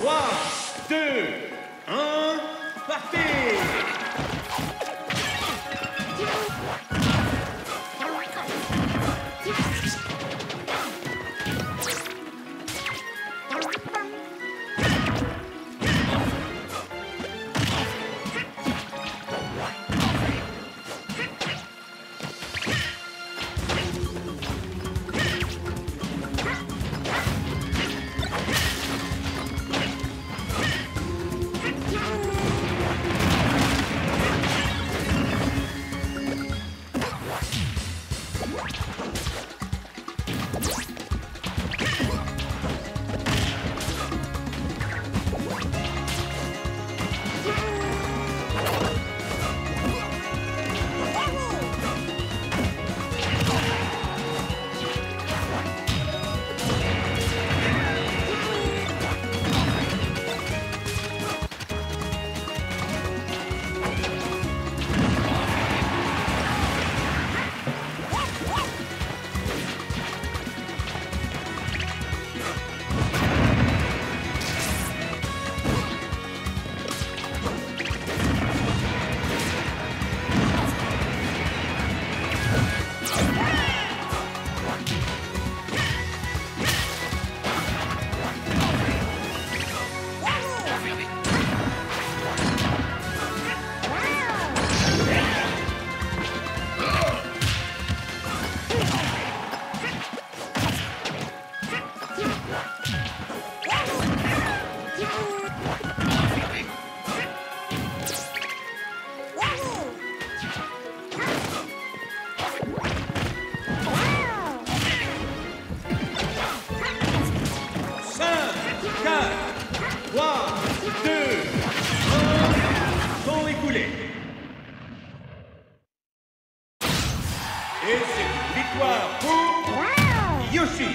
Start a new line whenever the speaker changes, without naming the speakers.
3, 2, 1, partez Et c'est une victoire pour Yoshi